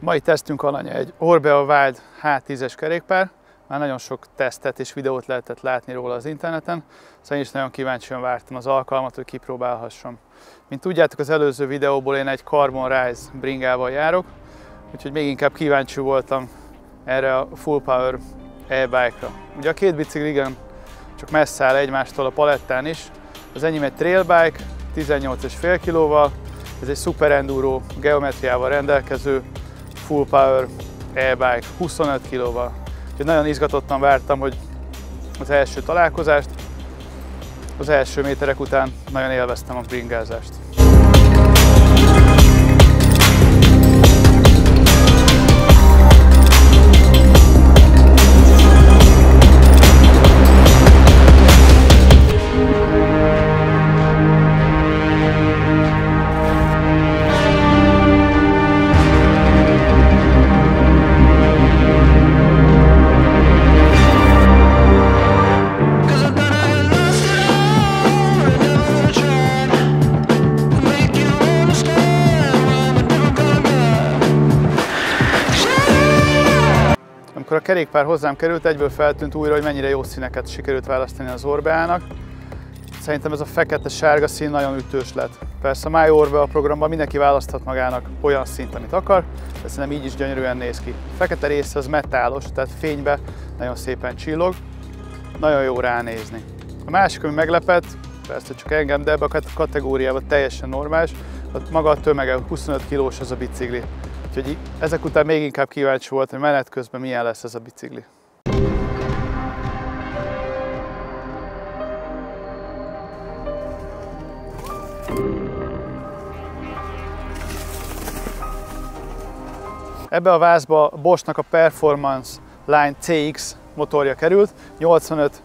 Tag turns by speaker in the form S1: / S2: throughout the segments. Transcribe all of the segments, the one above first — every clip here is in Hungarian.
S1: Mai tesztünk alanya egy Orbea Wild H10-es kerékpár. Már nagyon sok tesztet és videót lehetett látni róla az interneten, szóval én is nagyon kíváncsian vártam az alkalmat, hogy kipróbálhassam. Mint tudjátok, az előző videóból én egy Carbon Rise bringával járok, úgyhogy még inkább kíváncsi voltam erre a Full Power e-bike-ra. Ugye a két bicikli igen, csak messze áll egymástól a palettán is. Az enyém egy trail bike, 18,5 kg ez egy Super Enduro geometriával rendelkező full power e-bike 25 kg-val. Úgyhogy nagyon izgatottan vártam, hogy az első találkozást, az első méterek után nagyon élveztem a bringázást. Kerékpár hozzám került, egyből feltűnt újra, hogy mennyire jó színeket sikerült választani az Orbeának. Szerintem ez a fekete-sárga szín nagyon ütős lett. Persze a My Orbea programban mindenki választhat magának olyan szint, amit akar, de szerintem így is gyönyörűen néz ki. A fekete része az metálos, tehát fénybe nagyon szépen csillog, nagyon jó ránézni. A másik, ami meglepett, persze csak engem, de ebbe a kategóriában teljesen normális, maga a tömege 25 kilós az a bicikli. Úgyhogy ezek után még inkább kíváncsi volt, hogy menet közben milyen lesz ez a bicikli. Ebbe a vázba Boschnak a Performance Line CX motorja került, 85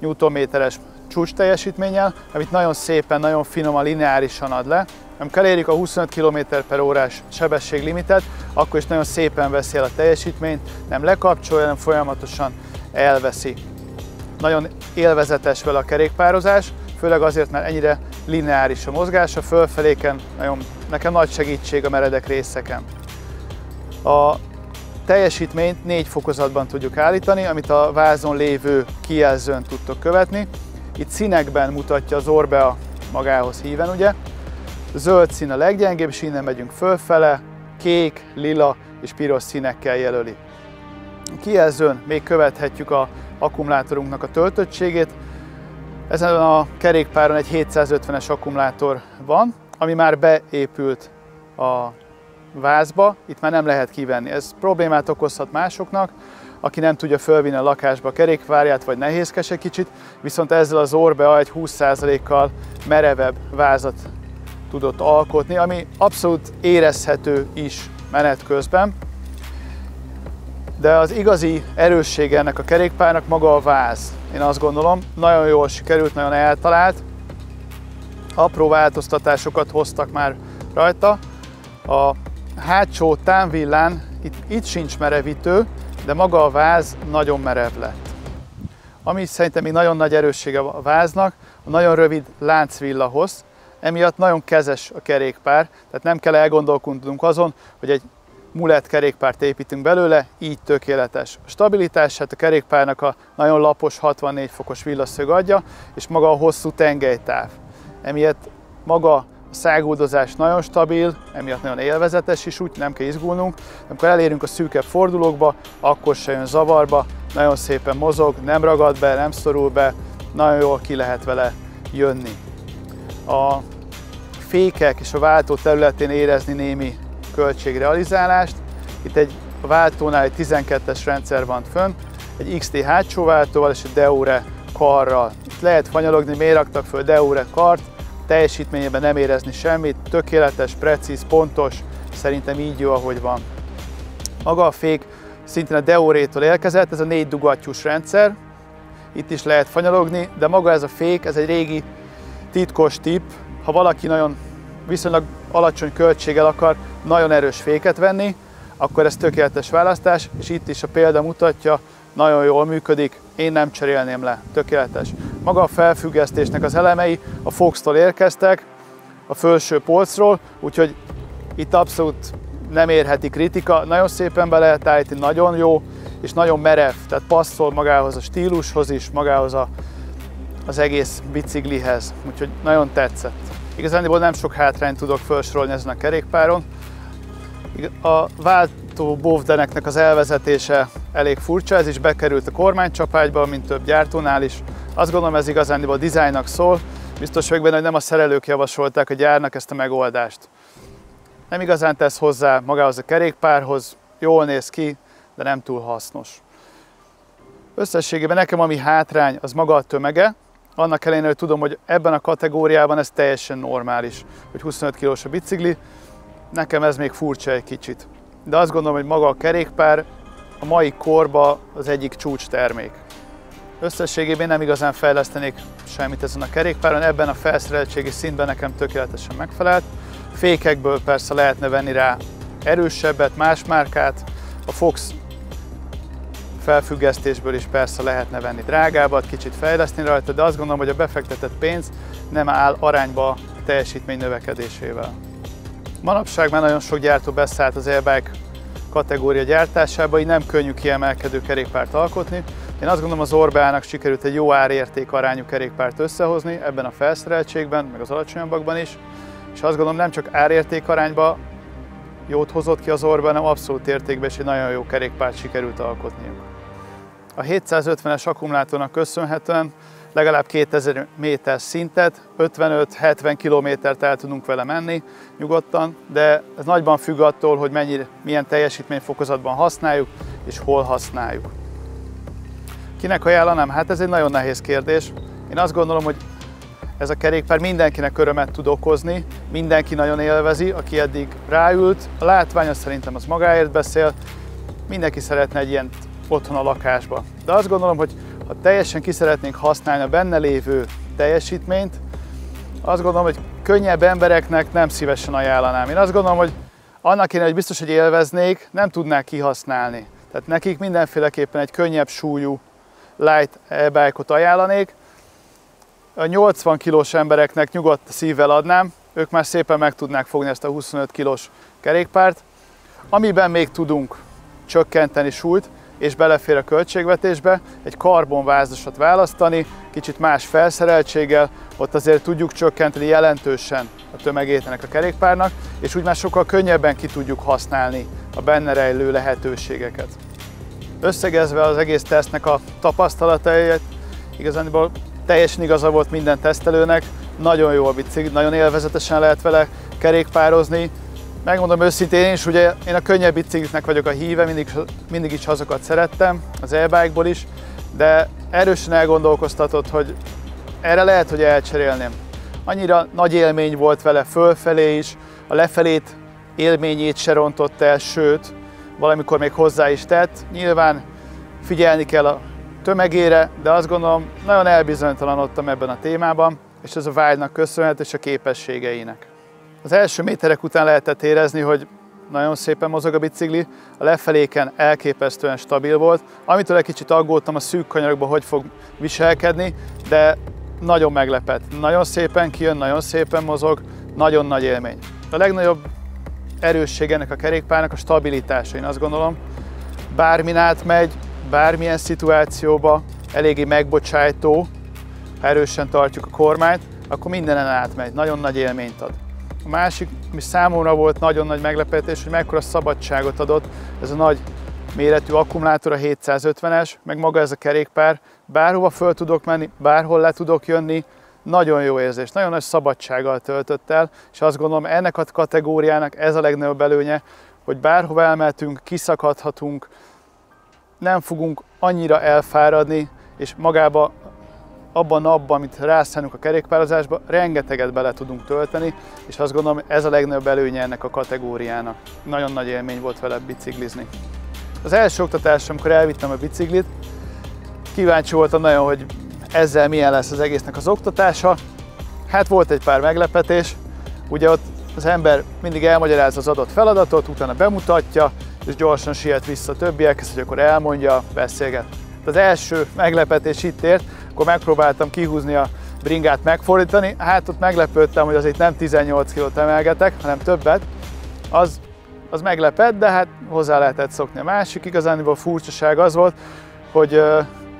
S1: Nm-es csúcs teljesítménnyel, amit nagyon szépen, nagyon finoman, lineárisan ad le. Amikor elérjük a 25 km per órás sebességlimitet, akkor is nagyon szépen veszi el a teljesítményt, nem lekapcsolja, hanem folyamatosan elveszi. Nagyon élvezetes vele a kerékpározás, főleg azért, mert ennyire lineáris a mozgása, fölfeléken nagyon, nekem nagy segítség a meredek részeken. A teljesítményt négy fokozatban tudjuk állítani, amit a vázon lévő kijelzőn tudtok követni. Itt színekben mutatja az Orbea magához híven, ugye? Zöld szín a leggyengébb, és innen megyünk fölfele, kék, lila és piros színekkel jelöli. Kijelzőn még követhetjük a akkumulátorunknak a töltöttségét. Ezen a kerékpáron egy 750-es akkumulátor van, ami már beépült a vázba, itt már nem lehet kivenni. Ez problémát okozhat másoknak, aki nem tudja fölvinni a lakásba a kerékpárját, vagy nehézkes egy kicsit, viszont ezzel az Orbea egy 20%-kal merevebb vázat tudott alkotni, ami abszolút érezhető is menet közben. De az igazi erőssége ennek a kerékpárnak maga a váz. Én azt gondolom, nagyon jól sikerült, nagyon eltalált. Apró változtatásokat hoztak már rajta. A hátsó támvillán itt, itt sincs merevítő, de maga a váz nagyon merev lett. Ami szerintem még nagyon nagy erőssége a váznak, a nagyon rövid láncvillahoz, emiatt nagyon kezes a kerékpár, tehát nem kell elgondolkodnunk azon, hogy egy mulet kerékpárt építünk belőle, így tökéletes. A stabilitás, hát a kerékpárnak a nagyon lapos 64 fokos villaszög adja, és maga a hosszú tengelytáv. Emiatt maga a száguldozás nagyon stabil, emiatt nagyon élvezetes is, úgy nem kell izgulnunk. Amikor elérünk a szűkebb fordulókba, akkor se jön zavarba, nagyon szépen mozog, nem ragad be, nem szorul be, nagyon jól ki lehet vele jönni. A fékek és a váltó területén érezni némi költségrealizálást. Itt egy váltónál egy 12-es rendszer van fönn, egy XT hátsó váltóval és egy Deure karral. Itt lehet fanyalogni, miért raktak föl Deure kart, teljesítményében nem érezni semmit, tökéletes, precíz, pontos, szerintem így jó, ahogy van. Maga a fék szintén a Deore-tól érkezett, ez a négy dugattyús rendszer, itt is lehet fanyalogni, de maga ez a fék, ez egy régi titkos tip, ha valaki nagyon viszonylag alacsony költséggel akar nagyon erős féket venni, akkor ez tökéletes választás, és itt is a példa mutatja, nagyon jól működik, én nem cserélném le, tökéletes. Maga a felfüggesztésnek az elemei a Fox-tól érkeztek, a felső polcról, úgyhogy itt abszolút nem érheti kritika, nagyon szépen be lehet állítani, nagyon jó, és nagyon merev, tehát passzol magához a stílushoz is, magához a, az egész biciklihez, úgyhogy nagyon tetszett. Igazán nem sok hátrányt tudok felsorolni ezen a kerékpáron. A váltó bovdeneknek az elvezetése elég furcsa, ez is bekerült a kormánycsapágyba, mint több gyártónál is. Azt gondolom ez igazán a dizájnnak szól, biztos vagyok benne, hogy nem a szerelők javasolták a gyárnak ezt a megoldást. Nem igazán tesz hozzá magához a kerékpárhoz, jól néz ki, de nem túl hasznos. Összességében nekem ami hátrány, az maga a tömege, annak ellenére, hogy tudom, hogy ebben a kategóriában ez teljesen normális, hogy 25 kilós a bicikli, nekem ez még furcsa egy kicsit. De azt gondolom, hogy maga a kerékpár a mai korba az egyik csúcs termék. Összességében nem igazán fejlesztenék semmit ezen a kerékpáron, ebben a felszereltségi szintben nekem tökéletesen megfelelt. Fékekből persze lehetne venni rá erősebbet, más márkát, a Fox felfüggesztésből is persze lehetne venni drágábbat, kicsit fejleszteni rajta, de azt gondolom, hogy a befektetett pénz nem áll arányba a teljesítmény növekedésével. Manapság már nagyon sok gyártó beszállt az airbag kategória gyártásába, így nem könnyű kiemelkedő kerékpárt alkotni. Én azt gondolom az Orbának sikerült egy jó árérték arányú kerékpárt összehozni ebben a felszereltségben, meg az alacsonyabbakban is, és azt gondolom nem csak árérték arányba jót hozott ki az Orbán, hanem abszolút értékben is egy nagyon jó kerékpárt sikerült alkotniuk. A 750-es akkumulátornak köszönhetően legalább 2000 méter szintet, 55-70 kilométert el tudunk vele menni nyugodtan, de ez nagyban függ attól, hogy mennyi, milyen teljesítményfokozatban használjuk és hol használjuk. Kinek ajánlanám? Hát ez egy nagyon nehéz kérdés. Én azt gondolom, hogy ez a kerékpár mindenkinek örömet tud okozni, mindenki nagyon élvezi, aki eddig ráült. A látvány szerintem az magáért beszél, mindenki szeretne egy ilyen otthon a lakásba. De azt gondolom, hogy ha teljesen ki szeretnénk használni a benne lévő teljesítményt, azt gondolom, hogy könnyebb embereknek nem szívesen ajánlanám. Én azt gondolom, hogy annak kéne, hogy biztos, hogy élveznék, nem tudnák kihasználni. Tehát nekik mindenféleképpen egy könnyebb súlyú light e-bike-ot ajánlanék. A 80 kilós embereknek nyugodt szívvel adnám, ők már szépen meg tudnák fogni ezt a 25 kilós kerékpárt. Amiben még tudunk csökkenteni súlyt, és belefér a költségvetésbe, egy karbonvázasat választani, kicsit más felszereltséggel, ott azért tudjuk csökkenteni jelentősen a tömegét ennek a kerékpárnak, és úgy már sokkal könnyebben ki tudjuk használni a benne rejlő lehetőségeket. Összegezve az egész tesztnek a tapasztalatait, igazából teljesen igaza volt minden tesztelőnek, nagyon jó a bicikli, nagyon élvezetesen lehet vele kerékpározni, Megmondom őszintén, én is ugye én a könnyebb bicikliknek vagyok a híve, mindig, mindig is azokat szerettem, az e is, de erősen elgondolkoztatott, hogy erre lehet, hogy elcserélném. Annyira nagy élmény volt vele fölfelé is, a lefelét élményét se rontott el, sőt, valamikor még hozzá is tett. Nyilván figyelni kell a tömegére, de azt gondolom, nagyon elbizonytalanodtam ebben a témában, és ez a vágynak köszönhet, és a képességeinek. Az első méterek után lehetett érezni, hogy nagyon szépen mozog a bicikli, a lefeléken elképesztően stabil volt, amitől egy kicsit aggódtam a szűk kanyarokban, hogy fog viselkedni, de nagyon meglepett. Nagyon szépen kijön, nagyon szépen mozog, nagyon nagy élmény. A legnagyobb erősség ennek a kerékpárnak a stabilitása, én azt gondolom. Bármin átmegy, bármilyen szituációba, eléggé megbocsájtó, ha erősen tartjuk a kormányt, akkor mindenen átmegy, nagyon nagy élményt ad. A másik, ami számomra volt nagyon nagy meglepetés, hogy mekkora szabadságot adott ez a nagy méretű akkumulátor, a 750-es, meg maga ez a kerékpár. Bárhova föl tudok menni, bárhol le tudok jönni, nagyon jó érzés, nagyon nagy szabadsággal töltött el, és azt gondolom ennek a kategóriának ez a legnagyobb előnye, hogy bárhova elmehetünk, kiszakadhatunk, nem fogunk annyira elfáradni, és magába abban a napban, amit rászánunk a kerékpározásba, rengeteget bele tudunk tölteni, és azt gondolom, ez a legnagyobb előnye ennek a kategóriának. Nagyon nagy élmény volt vele biciklizni. Az első oktatás, amikor elvittem a biciklit, kíváncsi voltam nagyon, hogy ezzel milyen lesz az egésznek az oktatása. Hát volt egy pár meglepetés, ugye ott az ember mindig elmagyaráz az adott feladatot, utána bemutatja, és gyorsan siet vissza a többiekhez, hogy akkor elmondja, beszélget. Az első meglepetés itt ért, akkor megpróbáltam kihúzni a bringát megfordítani, hát ott meglepődtem, hogy azért nem 18 kilót emelgetek, hanem többet. Az az meglepett, de hát hozzá lehetett szokni. A másik igazániból furcsaság az volt, hogy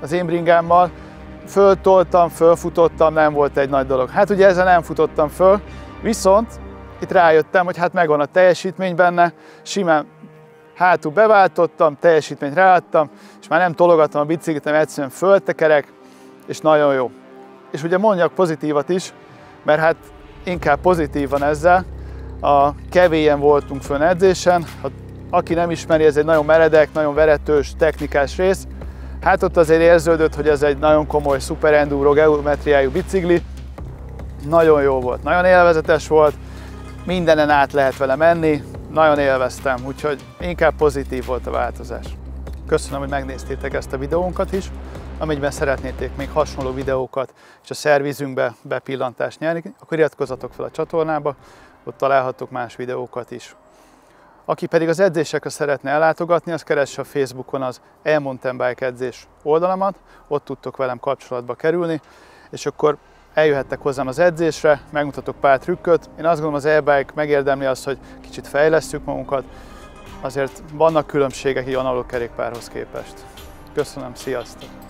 S1: az én bringámmal föltoltam, fölfutottam, nem volt egy nagy dolog. Hát ugye ezzel nem futottam föl, viszont itt rájöttem, hogy hát megvan a teljesítmény benne, simán hátul beváltottam, teljesítményt ráadtam, és már nem tologatom a biciklit, hanem egyszerűen föltekerek, és nagyon jó. És ugye mondjak pozitívat is, mert hát inkább pozitív van ezzel. A kevélyen voltunk fönn edzésen, aki nem ismeri, ez egy nagyon meredek, nagyon veretős, technikás rész. Hát ott azért érződött, hogy ez egy nagyon komoly super enduro geometriájú bicikli. Nagyon jó volt, nagyon élvezetes volt, mindenen át lehet vele menni, nagyon élveztem, úgyhogy inkább pozitív volt a változás. Köszönöm, hogy megnéztétek ezt a videónkat is. Amennyiben szeretnétek még hasonló videókat és a szervizünkbe bepillantást nyerni, akkor iratkozzatok fel a csatornába, ott találhatok más videókat is. Aki pedig az edzésekre szeretne ellátogatni, az keresse a Facebookon az e-mountain bike edzés oldalamat, ott tudtok velem kapcsolatba kerülni, és akkor eljöhettek hozzám az edzésre, megmutatok pár trükköt. Én azt gondolom az e-bike megérdemli azt, hogy kicsit fejlesztjük magunkat, azért vannak különbségek egy analóg kerékpárhoz képest. Köszönöm, sziasztok!